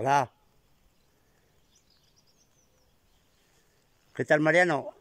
Hola. ¿Qué tal, Mariano?